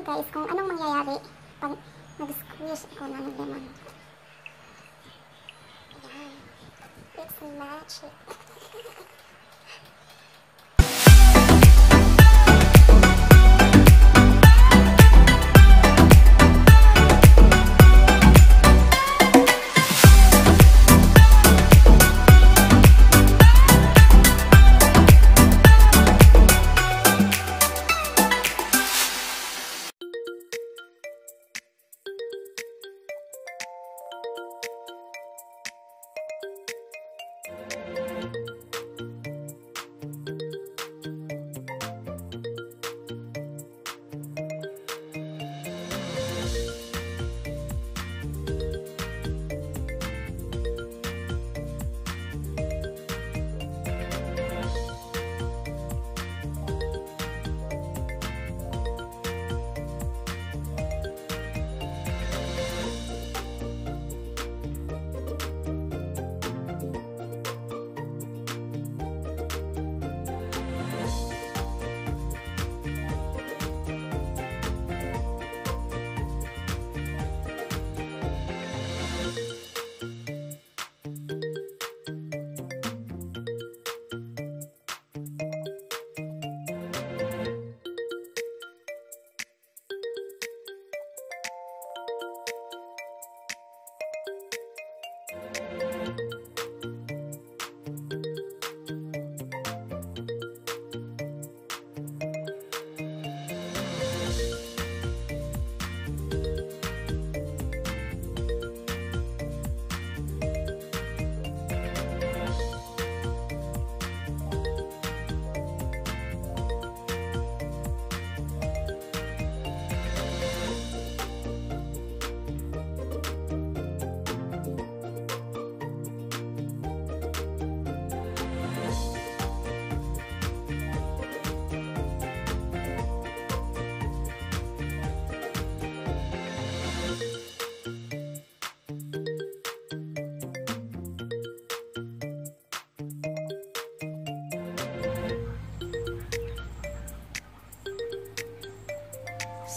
niyo guys kung anong mangyayari pag nag-squish ako ng lemon. Ayan. It's magic.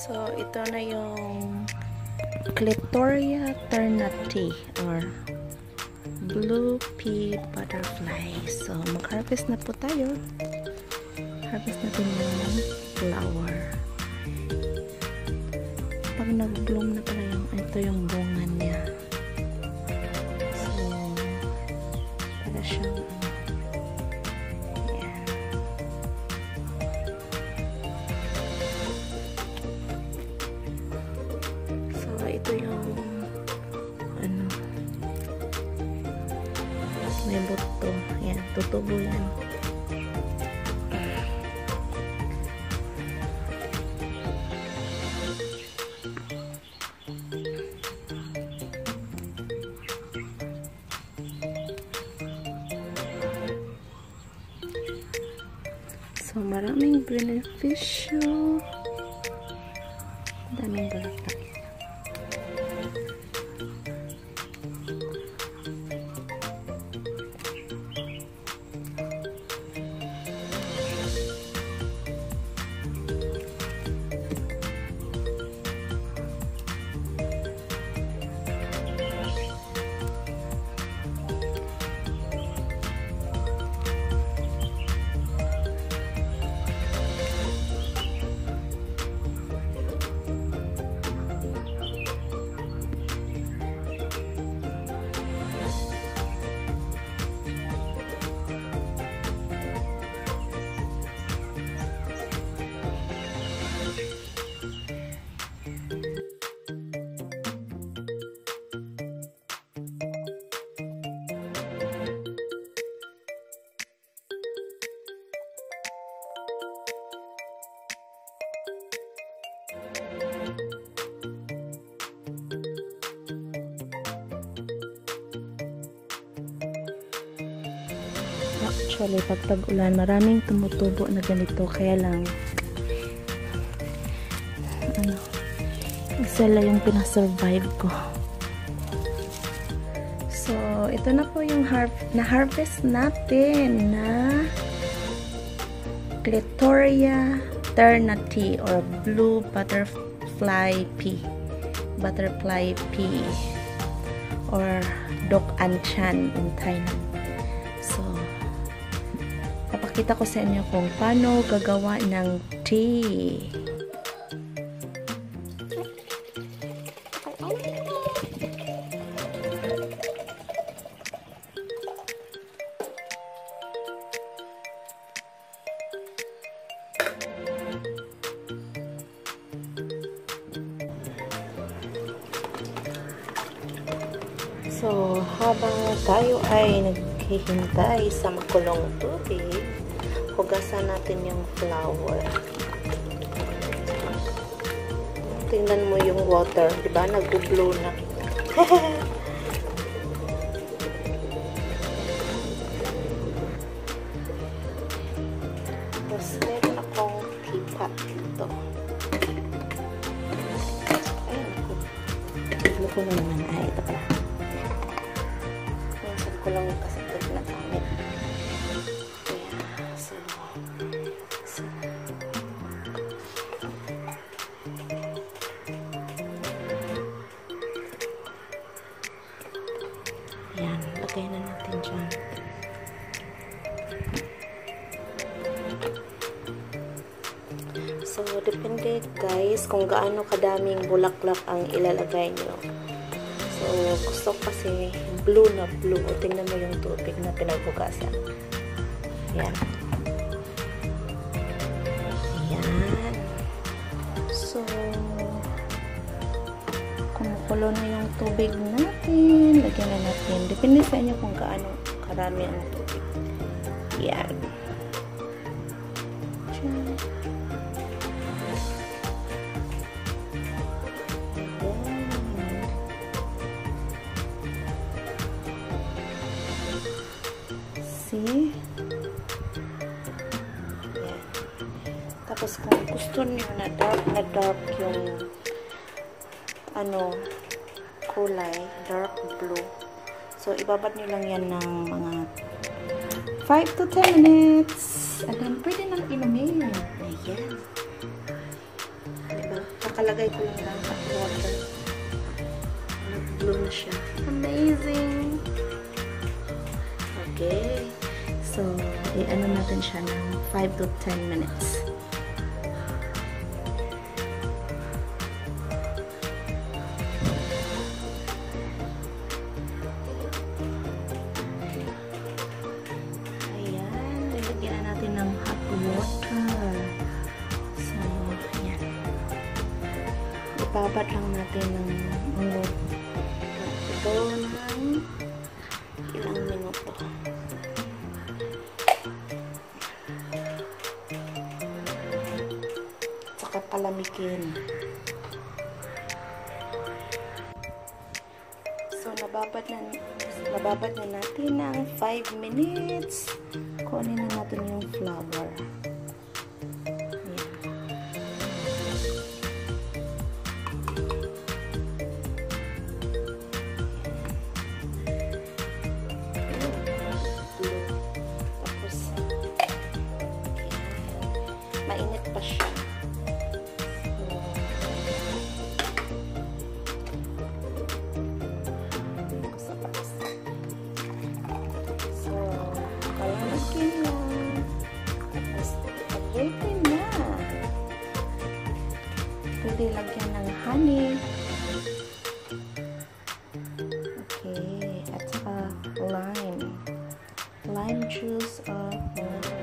So, ito na yung Clitoria ternati or blue pea butterfly. So, mag-harvest na po tayo. Harvest natin yung flower. Pag nag-bloom na pala yung, ito yung bunga niya. So, para siyang Yan. So, maraming beneficyo. Daming bulaklak. Actually, pag tag-ulan, maraming tumutubo na ganito. Kaya lang, ano, isa lang yung pinasurvive ko. So, ito na po yung har na-harvest natin na Clitoria ternati or blue butterfly pea. Butterfly pea. Or dok anchan in Thailand. So, papakita ko sa inyo kung paano gagawa ng tea. So, habang tayo ay naghihintay sa makulong tubig, hugasan natin yung flour. Tingnan mo yung water, di ba? Nag-blow na. depende guys kung gaano kadaming bulaklak ang ilalagay nyo. So, gusto ko kasi blue na blue. O, tingnan mo yung tubig na pinaghugasan. Yan. Yan. So, kumukulo na yung tubig natin. Lagyan na natin. Depende sa inyo kung gaano karami ang tubig. Ayan. Tapos kung gusto niyo na dark na dark yung ano kulay, dark blue. So, ibabad niyo lang yan ng mga 5 to 10 minutes. And then, pwede nang inumin. Ayan. Diba? Kakalagay ko lang ng hot water. Nag-blue na siya. Amazing! Okay. So, i-ano natin siya ng 5 to 10 minutes. Ayan. Nilagyan na natin ng hot water. So, ayan. Ibabad lang natin ng ano, ito nababad na, nababad na natin ng 5 minutes. Kunin na natin yung flour. Tapos, mainit pa siya. Lime. Lime juice or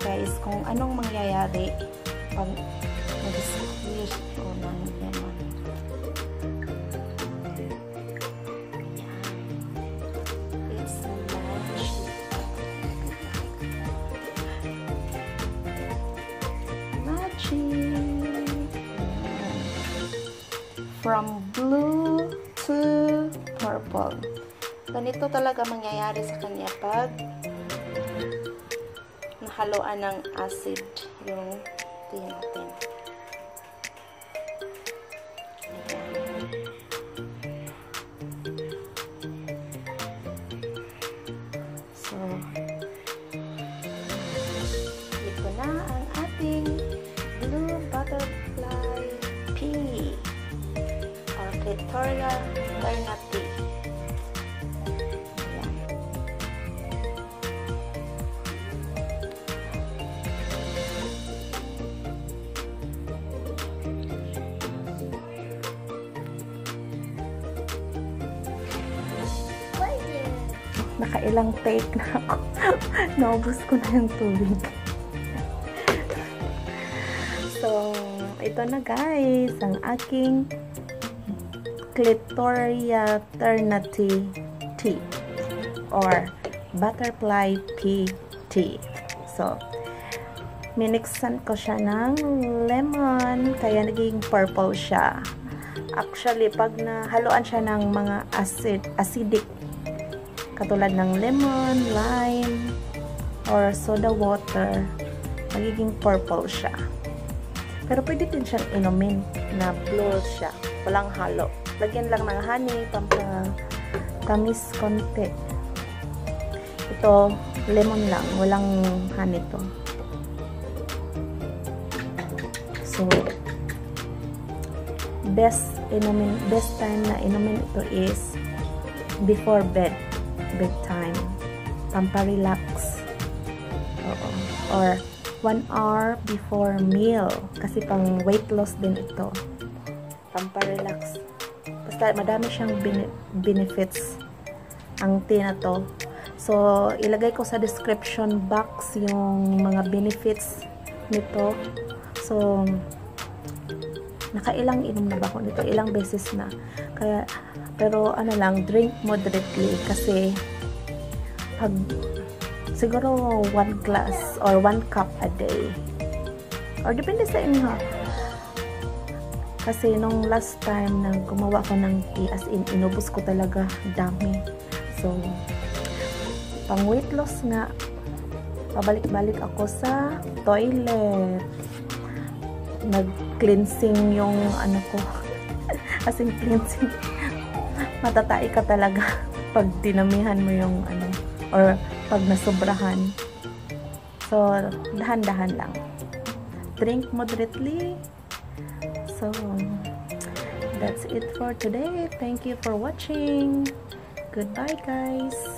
guys kung anong mangyayari pag nag-squeeze ko ng lemon. It's magic. Magic. Ayan. from blue to purple. Ganito talaga mangyayari sa kanya pag nahaluan ng acid yung tea natin. Nakailang take na ako. Naubos ko na yung tubig. so, ito na guys, ang aking Clitoria ternati tea or butterfly pea tea. So, minixan ko siya ng lemon kaya naging purple siya. Actually, pag nahaluan siya ng mga acid, acidic katulad ng lemon, lime, or soda water, magiging purple siya. Pero pwede din siyang inumin na blue siya. Walang halo. Lagyan lang ng honey, pampatamis konti. Ito, lemon lang. Walang honey to. So, best inumin, best time na inumin ito is before bed bedtime pamparelax oo. Or one hour before meal. Kasi pang weight loss din ito. Pamparelax basta madami siyang bene- benefits ang tea na to. So ilagay ko sa description box yung mga benefits nito. So nakailang inom na ba ako nito? Ilang beses na. Kaya pero ano lang drink moderately kasi pag siguro one glass or one cup a day. Or depende sa inyo kasi nung last time na gumawa ko ng tea as in inubos ko talaga dami. So pang weight loss nga pabalik-balik ako sa toilet nag-cleansing yung ano ko. As in cleansing. Matatai ka talaga pag dinamihan mo yung ano or pag nasobrahan. So dahan-dahan lang. Drink moderately. So that's it for today. Thank you for watching. Goodbye guys